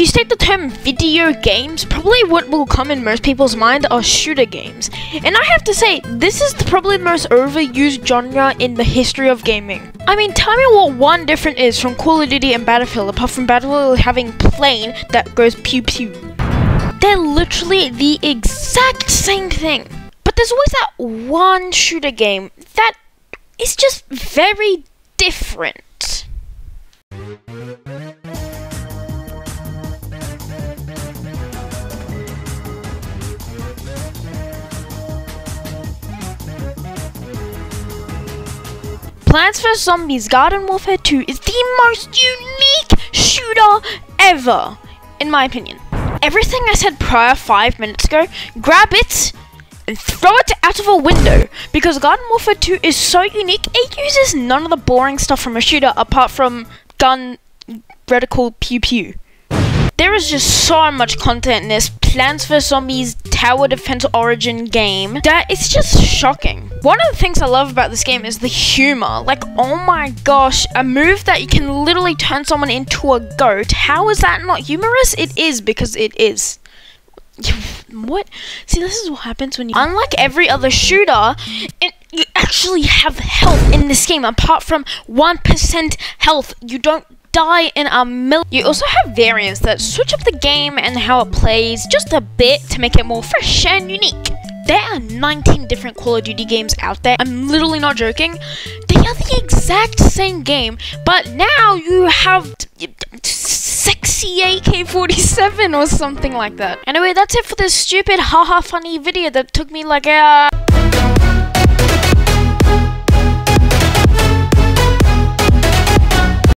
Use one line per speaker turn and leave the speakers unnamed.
If you state the term video games, probably what will come in most people's mind are shooter games. And I have to say, this is the, probably the most overused genre in the history of gaming. I mean, tell me what one different is from Call of Duty and Battlefield, apart from Battlefield having plane that goes pew pew. They're literally the exact same thing. But there's always that one shooter game that is just very different. Plants vs. Zombies Garden Warfare 2 is the most unique shooter ever, in my opinion. Everything I said prior five minutes ago, grab it and throw it out of a window because Garden Warfare 2 is so unique, it uses none of the boring stuff from a shooter apart from gun, reticle, pew pew. There is just so much content in this Plants vs Zombies Tower Defense Origin game that it's just shocking. One of the things I love about this game is the humor. Like, oh my gosh, a move that you can literally turn someone into a goat. How is that not humorous? It is because it is. what? See, this is what happens when you. Unlike every other shooter, it, you actually have health in this game. Apart from 1% health, you don't die in a mil- You also have variants that switch up the game and how it plays just a bit to make it more fresh and unique. There are 19 different Call of Duty games out there. I'm literally not joking. They are the exact same game, but now you have sexy AK-47 or something like that. Anyway, that's it for this stupid haha funny video that took me like a...